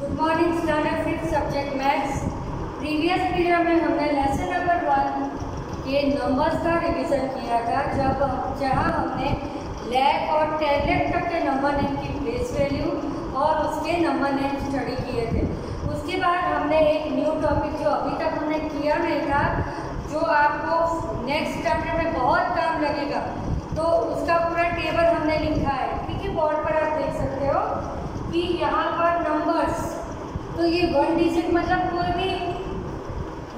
Good morning standard fifth subject maths previous period में हमने lesson number one के numbers का रिवीजन किया था, जब जहाँ हमने लैक और टैबलेट तक के नंबर नेम की प्लेस वैल्यू और उसके नंबर नेम स्टडी किए थे। उसके बाद हमने एक न्यू टॉपिक जो अभी तक हमने किया नहीं था, जो आपको नेक्स्ट स्टैंडर्ड में बहुत काम लगेगा तो उसका पूरा टेबल हमने लिखा है। ठीक है बोर्ड पर आप देख सकते हो। कि यहाँ पर नंबर्स तो ये वन डिजिट मतलब कोई भी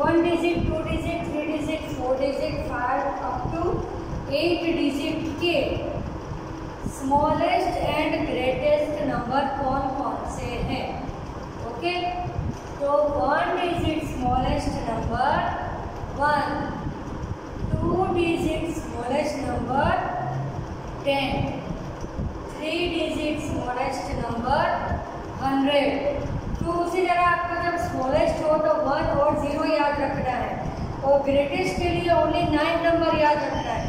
one digit two digit three digit four digit five up to eight digit के स्मॉलेस्ट एंड ग्रेटेस्ट नंबर कौन कौन से हैं? ओके तो one digit smallest number one two digit smallest number ten three digit smallest number hundred तो उसी तरह आपको जब स्मॉलेस्ट हो तो वन और ज़ीरो याद रखना है। और ग्रेटेस्ट के लिए ओनली नाइन नंबर याद रखना है।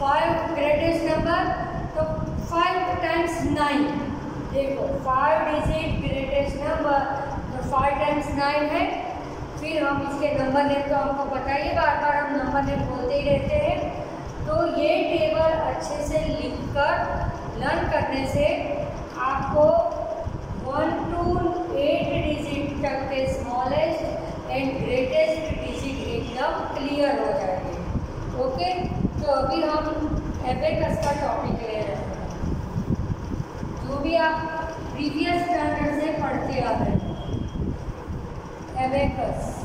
फाइव ग्रेटेस्ट नंबर तो फाइव टाइम्स नाइन देखो फाइव डिजिट ग्रेटेस्ट नंबर तो फाइव टाइम्स नाइन है। फिर हम इसके नंबर नेम तो हमको पता ही बार बार हम नंबर नेम बोलते ही रहते हैं। तो ये टेबल अच्छे से लिख कर लर्न करने से आपको वन टू एट डिजिट तक के स्मॉलेस्ट एंड ग्रेटेस्ट डिजिट एकदम क्लियर हो जाएँगे। ओके तो अभी हम एबेकस का टॉपिक ले रहे हैं। जो भी आप प्रीवियस स्टैंडर्ड से पढ़ते आ रहे हैं एबेकस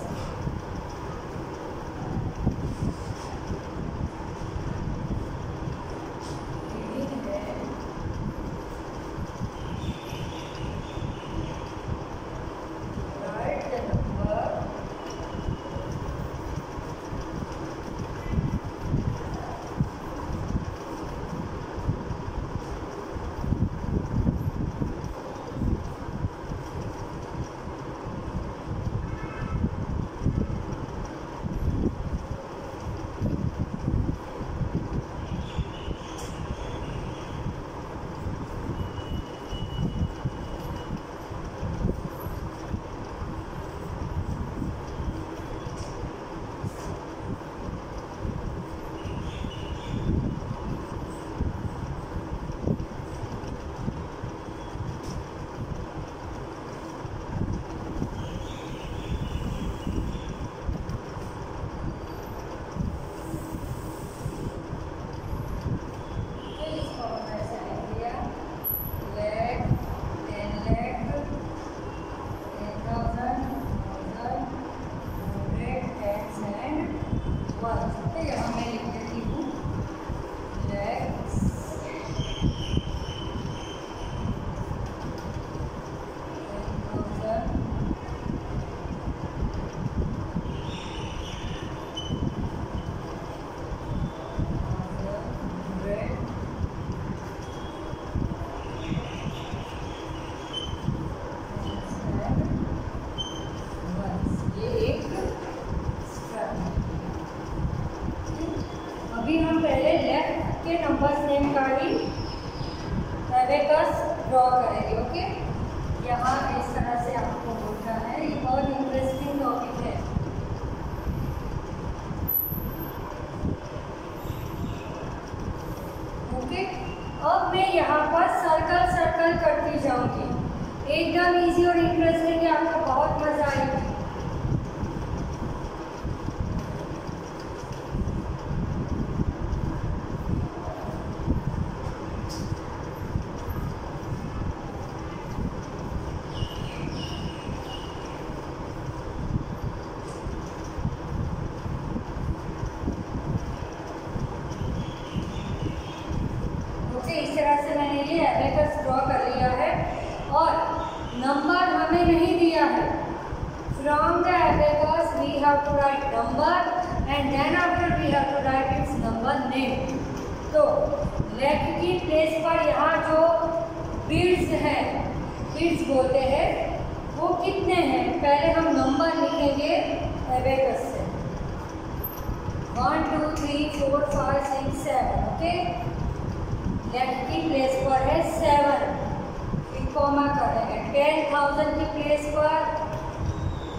थाउज़ेंड की प्लेस पर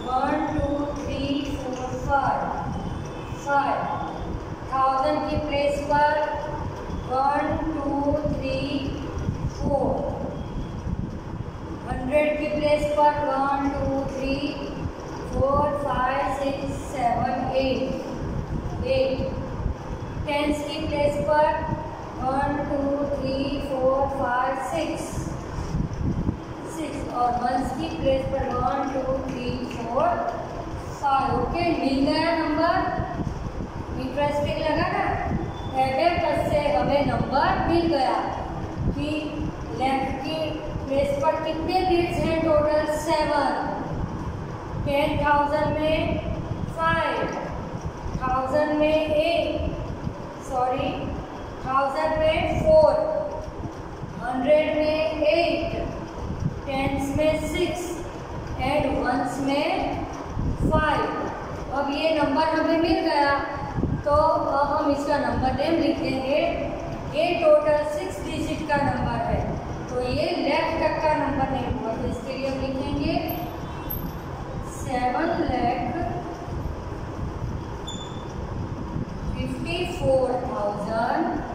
one two three four five five thousand की प्लेस पर one two three four hundred की प्लेस पर one two three four five six seven eight eight tens की प्लेस पर one two three four five six और ones की place पर one two three four five okay मिल गया number interesting लगा ना? एबेकस से हमें नंबर मिल गया। कि लेफ़्ट की प्लेस पर कितने बीट्स हैं टोटल सेवन टेन थाउज़ेंड में फाइव थाउज़ेंड में एट सॉरी थाउज़ेंड में फोर हंड्रेड में एट टेंस में सिक्स एंड वंस में फाइव अब ये नंबर हमें मिल गया। तो अब हम इसका नंबर नेम लिखेंगे। ये टोटल सिक्स डिजिट का नंबर है। तो ये लेफ़्ट तक का नंबर नेम हुआ तो इसके लिए हम लिखेंगे seven lakh fifty four thousand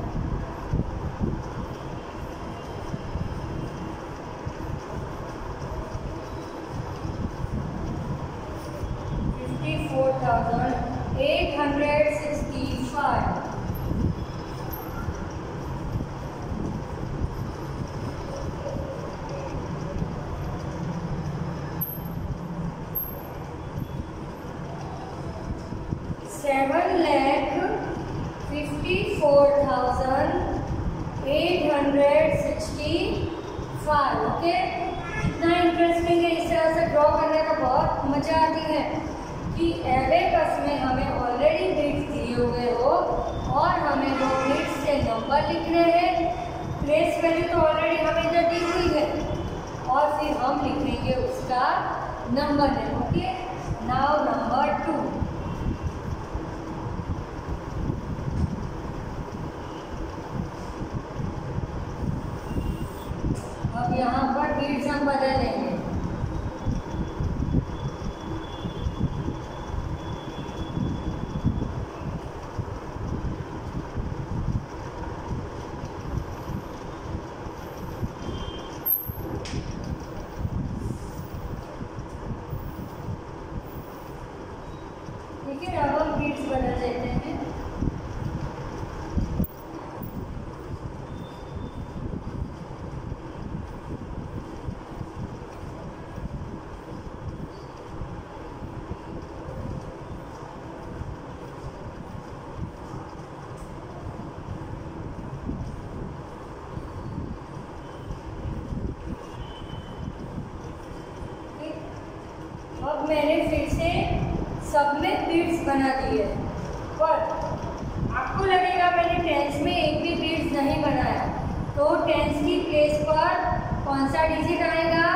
मैंने फिर से सब में बीड्स बना दिए। पर आपको लगेगा मैंने टेंस में एक भी बीड्स नहीं बनाया। तो टेंस की प्लेस पर कौन सा डिजिट आएगा?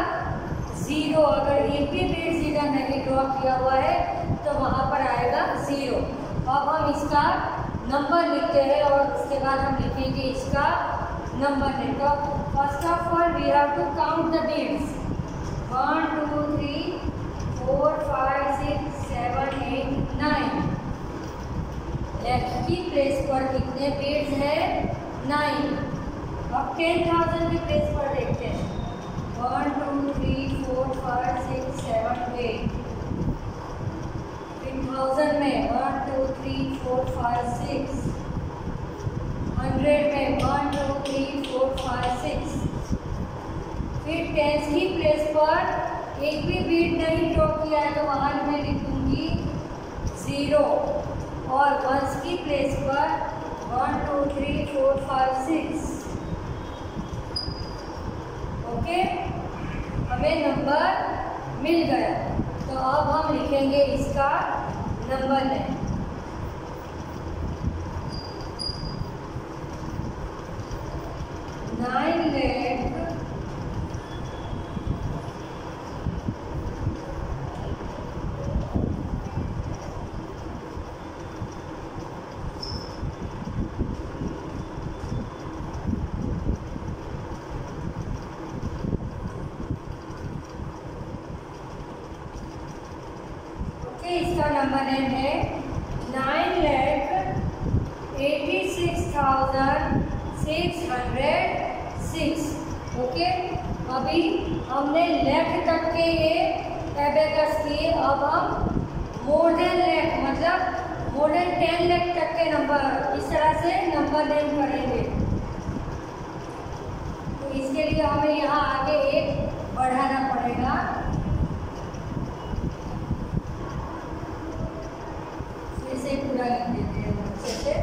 ज़ीरो अगर एक भी बीड्स इधर नहीं ड्रॉ किया हुआ है तो वहाँ पर आएगा ज़ीरो अब हम इसका नंबर लिखते हैं और उसके बाद हम लिखेंगे इसका नंबर है तो first of all we have to count the beads one two three four five six seven eight nine left की प्लेस पर कितने पेज है? नाइन अब टेन थाउज़ेंड की प्लेस पर देखते हैं। One two three four five six seven eight ten thousand में one two three four five six hundred में one two three four five six फिर टेंस की प्लेस पर एक भी बीट नहीं ड्रॉ किया है तो वहाँ मैं लिखूँगी ज़ीरो और वंस की प्लेस पर one two three four five six okay हमें नंबर मिल गया। तो अब हम लिखेंगे इसका नंबर नेम नाइन लेट ओके नेम है nine lakh eighty six thousand six hundred six okay अभी हमने लेख तक के ये एबेकस किए। अब हम मोर देन लेख मतलब मोर देन टेन लेख तक के नंबर इस तरह से नंबर नेम करेंगे तो इसके लिए हमें यहाँ आगे एक बढ़ाना पड़ेगा फिर से पूरा लिख देते हैं अच्छे से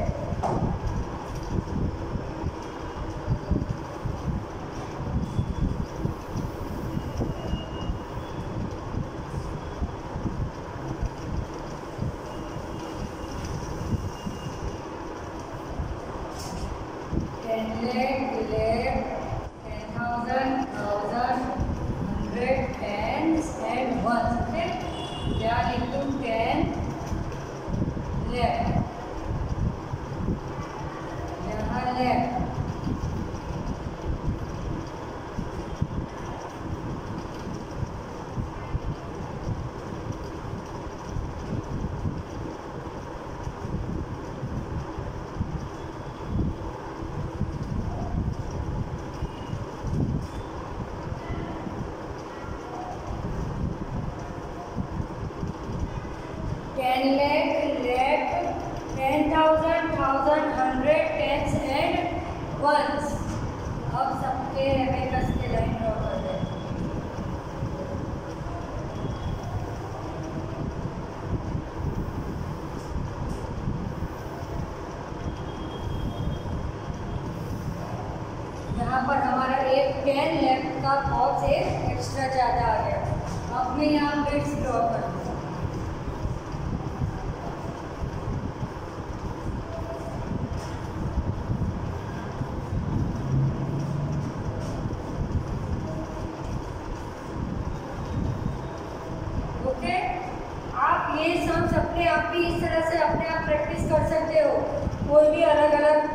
ten lakh, lakh, ten thousand, thousand, hundred, tens and ones. अब सबके एबेकस के लाइन ड्रॉ कर दें यहाँ पर हमारा एक टेन लैख का बॉक्स एक एक्स्ट्रा ज़्यादा आ गया अब मैं यहाँ बिट्स ड्रॉ कर दूँ ओके आप ये सम्स अपने आप भी इस तरह से अपने आप प्रैक्टिस कर सकते हो कोई भी अलग अलग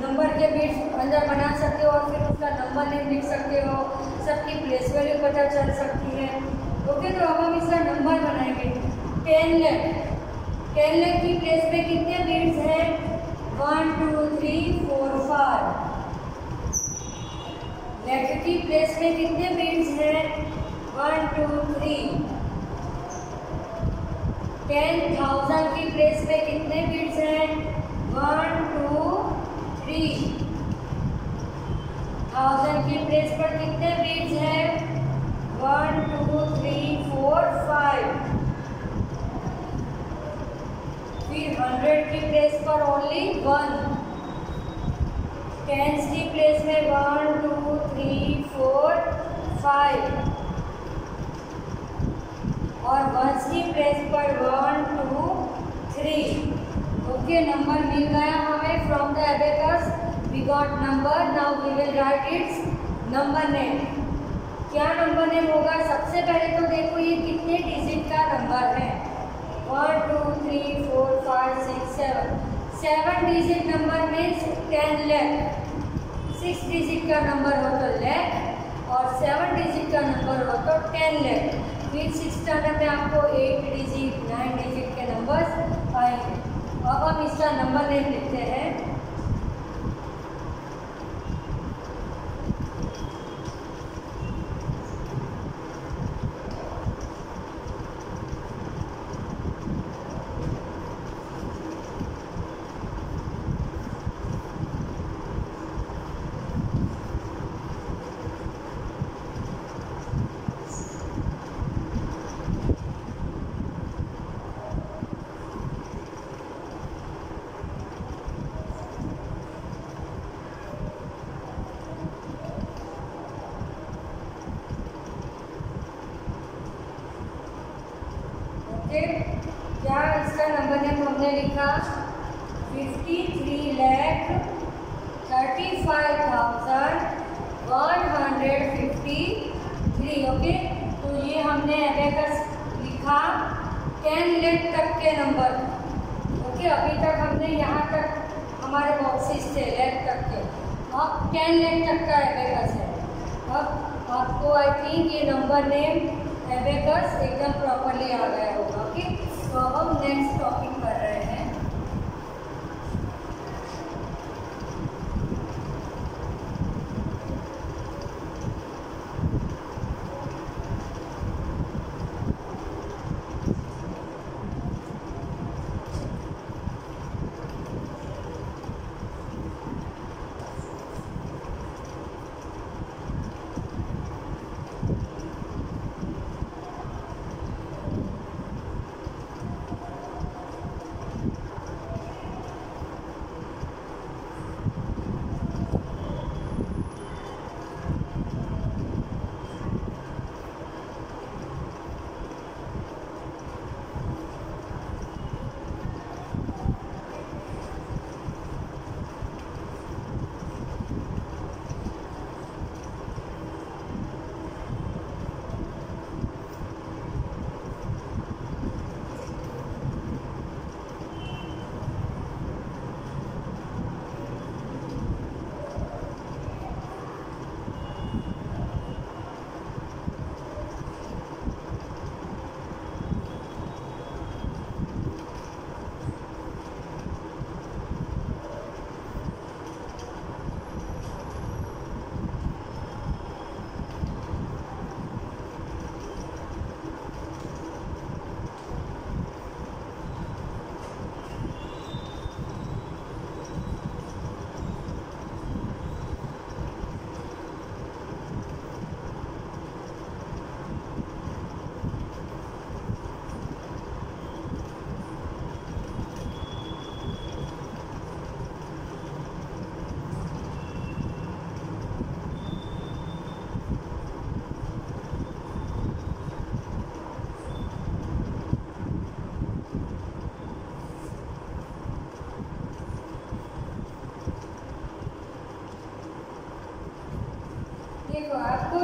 नंबर के बिट्स अंदर बना सकते हो और फिर उसका नंबर नेम लिख सकते हो। सबकी प्लेस वैल्यू पता चल सकती है। ओके तो अब हम इसका नंबर बनाएँगे। टेन लैख टेन लैख की प्लेस में कितने बिट्स हैं? One two three four five lakh की प्लेस में कितने बिट्स हैं? One two three ten thousand की प्लेस में कितने बिट्स हैं? वन टू थ्री थाउज़ेंड की प्लेस पर कितने बिट्स हैं? One two three four five फिर हंड्रेड की प्लेस पर ओनली वन टेंस की प्लेस में one two three four five और वंस की प्लेस पर one two three okay number मिल गया हमें from the abacus we got number now we will write its number name क्या नंबर नेम होगा? सबसे पहले तो देखो ये कितने डिजिट का नंबर है। One two three four five six seven seven digit number means ten lakh six digit का नंबर हो तो लैख और सेवन डिजिट का नंबर हो तो टेन लैख फिर सिक्स में आपको? एट डिजिट नाइन डिजिट के नंबर्स आएँगे। अब हम इसका नंबर नेम लिखते हैं ओके क्या नेम हमने लिखा fifty three lakh thirty five thousand one hundred fifty three okay तो ये हमने एबेकस लिखा टेन लेख तक के नंबर ओके अभी तक हमने यहाँ तक हमारे बॉक्सेस थे लेख तक के। अब टेन लेख तक का एबेकस है। अब आपको आई थिंक ये नंबर नेम एबेकस एकदम प्रॉपरली आ गया होगा ओके तो अब नेक्स्ट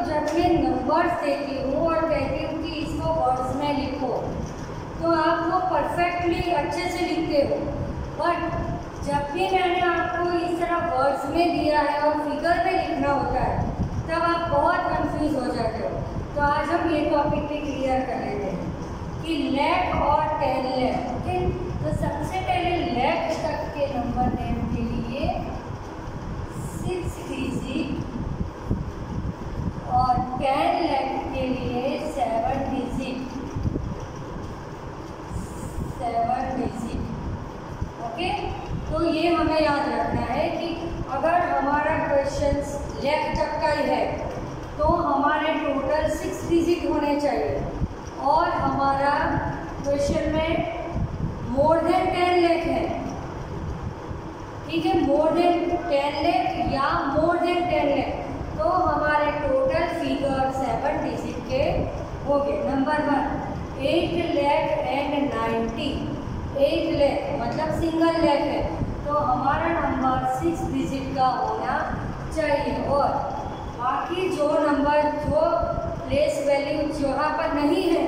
जब मैं नंबर्स देती हूँ और कहती हूँ कि इसको वर्ड्स में लिखो। तो आप वो परफेक्टली अच्छे से लिखते हो। बट जब भी मैंने आपको इस तरह वर्ड्स में दिया है और फिगर में लिखना होता है, तब आप बहुत कंफ्यूज हो जाते हो। तो आज हम ये टॉपिक भी क्लियर कर लेते हैं कि लेट और टेन लेट ओके तो सबसे पहले लेट तक के नंबर नेम के लिए सिक्स डिजिट और टेन लेट के लिए seven digit seven digit okay तो ये हमें याद रखना है कि अगर हमारा क्वेश्चन लेफ़्ट तक का ही है तो हमारे टोटल सिक्स डिजिट होने चाहिए। और हमारा क्वेश्चन में मोर देन टेन लेख है। ठीक है मोर देन टेन लेख या मोर देन टेन लेख तो हमारे टोटल फिगर सेवन डिजिट के हो गए। Number one eight lakh and ninety eight lakh मतलब सिंगल लैख है। तो हमारा नंबर सिक्स डिजिट का होना चाहिए और बाकी जो नंबर, जो प्लेस वैल्यू जहाँ पर नहीं है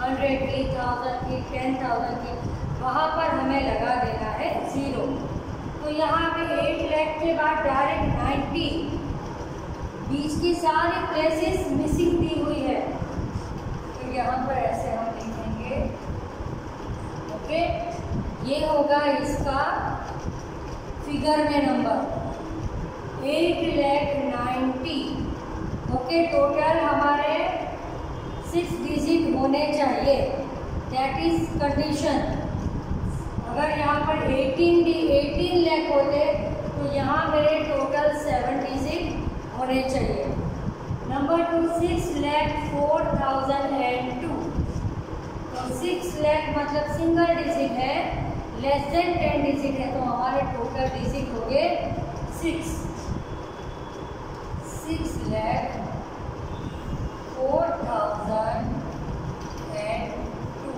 हंड्रेड की थाउज़ेंड की टेन थाउज़ेंड की, वहाँ पर हमें लगा देना है ज़ीरो तो यहाँ पे एट लैख के बाद डायरेक्ट नाइन्टी बीच की सारी प्लेसेस मिसिंग दी हुई है। तो यहाँ पर ऐसे हम लिखेंगे। ओके ये होगा इसका फिगर में number. Eight lakh ninety okay total हमारे सिक्स डिजिट होने चाहिए? दैट इज़ कंडीशन अगर यहाँ पर 18 डी 18 लैख होते तो यहाँ मेरे टोटल सेवन डिजिट होने चाहिए। Number two six lakh four thousand and two तो सिक्स लैख मतलब सिंगल डिजिट है। लेस देन टेन डिजिट है तो हमारे टोटल डिजिट हो गए six six lakh four thousand and two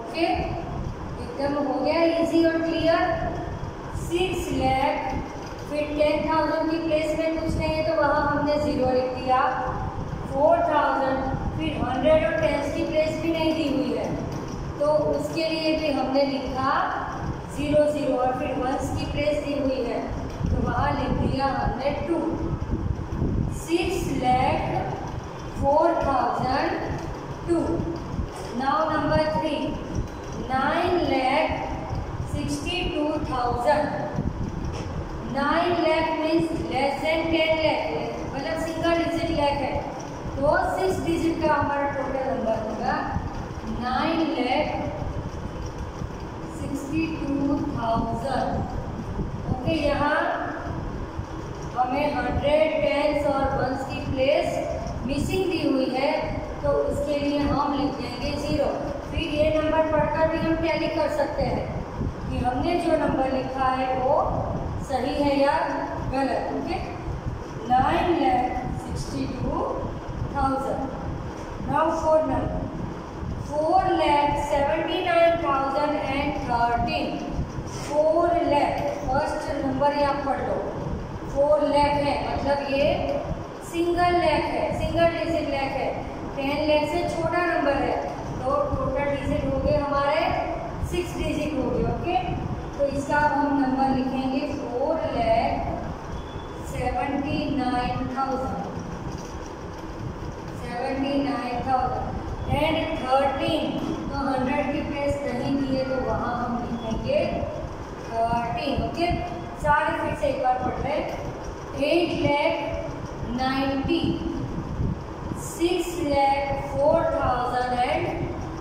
okay एकदम हो गया इजी और क्लियर सिक्स लैख फिर टेन थाउज़ेंड की प्लेस में कुछ नहीं है तो वहाँ हमने ज़ीरो लिख दिया. फोर थाउज़ेंड फिर हंड्रेड और टेंस की प्लेस भी नहीं उसके लिए भी हमने लिखा ज़ीरो ज़ीरो और फिर वंस की प्लेस दी हुई है तो वहाँ लिख दिया हमने two six lakh four thousand 2. Now number 3. 9 lakh 62,000. 9 lakh means less than 10 lakh. मतलब सिंगल डिजिट लैख है तो सिक्स डिजिट का हमारा टोटल नंबर होगा nine lakh sixty two thousand okay, यहाँ हमें हंड्रेड टेंस और वंस की प्लेस मिसिंग दी हुई है तो उसके लिए हम लिख देंगे ज़ीरो फिर ये नंबर पढ़कर भी हम टैली कर सकते हैं कि हमने जो नंबर लिखा है वो सही है या गलत, okay? Nine lakh sixty two thousand now four number four lakh seventy nine thousand and thirteen four lakh first number यहाँ पढ़ लो। फोर लैख है मतलब ये सिंगल लैख है। सिंगल डिजिट लैख है। टेन लैख से छोटा नंबर है। तो टोटल डिजिट हो गए हमारे सिक्स डिजिट हो गए ओके तो इसका हम नंबर लिखेंगे four lakh seventy nine thousand seventy nine thousand and thirteen तो हंड्रेड की प्लेस नहीं दिए तो वहाँ हम लिखेंगे थर्टीन ओके सारे फिर से एक बार पढ़ रहे eight lakh ninety six lakh four thousand and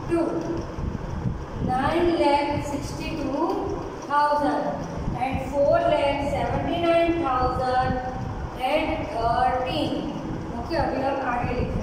two nine lakh sixty two thousand and four lakh seventy nine thousand and thirteen okay अभी हम आगे लिख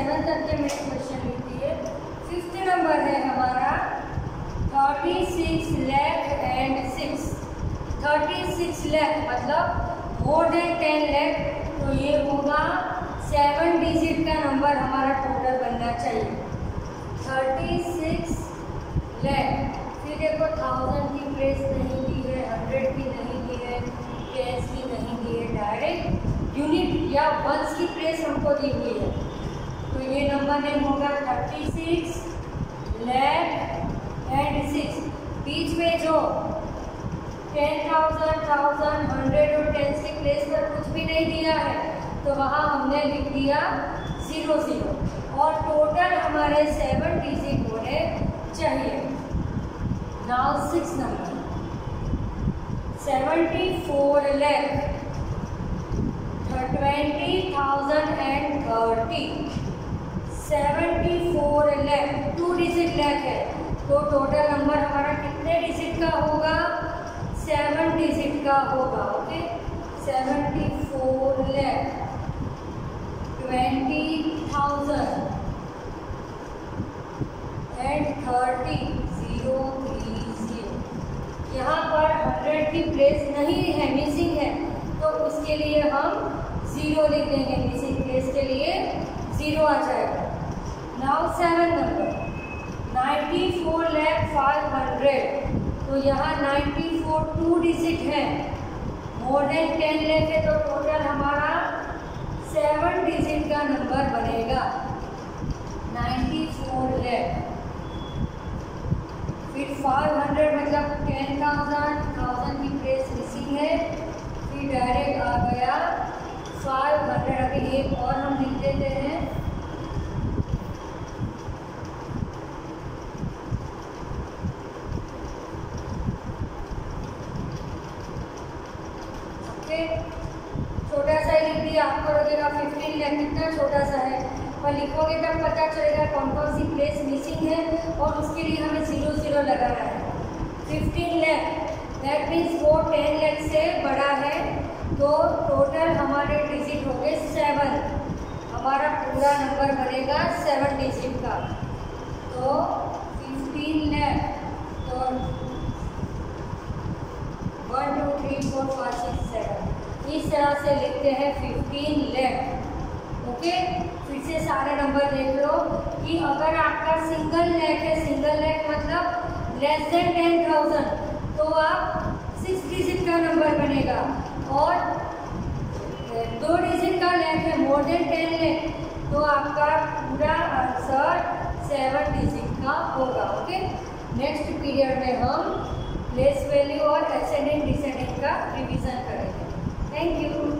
सेवन तक के मेरे क्वेश्चन लिखती है। फिफ्थ नंबर है हमारा। Thirty six lakh and six thirty six lakh मतलब मोर देन टेन लैख तो ये होगा सेवन डिजिट का नंबर हमारा टोटल बनना चाहिए। थर्टी सिक्स लैख फिर देखो थाउज़ेंड की प्लेस नहीं दी है हंड्रेड की नहीं दी है टेंस की नहीं दी है डायरेक्ट यूनिट या वंस की प्लेस हमको दी हुई है। ये नंबर नेम होगा thirty six lakh and six बीच में जो टेन थाउज़ेंड थाउज़ेंड हंड्रेड और टेन से प्लेस पर कुछ भी नहीं दिया है तो वहाँ हमने लिख दिया ज़ीरो ज़ीरो और टोटल हमारे सेवन डिजिट होने चाहिए। Now six number seventy four lakh twenty thousand and thirty seventy four lakh, two digit lakh है। तो टोटल नंबर हमारा कितने डिजिट का होगा? सेवन डिजिट का होगा, okay? Seventy four lakh, twenty thousand and thirty, zero three zero. यहाँ पर हंड्रेड की प्लेस नहीं है मिसिंग है। तो उसके लिए हम ज़ीरो लिख देंगे मिसिंग प्लेस के लिए ज़ीरो आ जाएगा। Now seven number. Ninety four lakh five hundred. तो यहाँ नाइन्टी फोर टू डिजिट है। मोर देन टेन है तो टोटल हमारा सेवन डिजिट का नंबर बनेगा। Ninety four lakh. फिर फाइव हंड्रेड मतलब टेन थाउज़ेंड थाउज़ेंड की प्लेस मिसिंग है। फिर डायरेक्ट आ गया फाइव हंड्रेड। अभी एक और हम लिख देते हैं छोटा सा ही लिख दिया आपको लगेगा फिफ्टीन कितना छोटा सा है। और लिखोगे तब पता चलेगा कौन कौन सी प्लेस मिसिंग है और उसके लिए हमें ज़ीरो ज़ीरो लगाना है। फिफ्टीन लैख दैट मीन्स वो टेन लैख से बड़ा है। तो टोटल हमारे डिजिट हो गए सेवन हमारा पूरा नंबर बनेगा सेवन डिजिट का। तो फिफ्टीन लैख तो one two three four five six seven इस तरह से लिखते हैं फिफ्टीन लेख ओके फिर से सारे नंबर देख लो कि अगर आपका सिंगल लेख है सिंगल लेख मतलब लेस देन टेन थाउज़ेंड तो आप सिक्स डिजिट का नंबर बनेगा। और दो डिजिट का लेख है मोर देन टेन लेख तो आपका पूरा आंसर सेवन डिजिट का होगा ओके नेक्स्ट पीरियड में हम प्लेस वैल्यू और एसेंडिंग डिसेंडिंग का रिवीजन करेंगे। Thank you.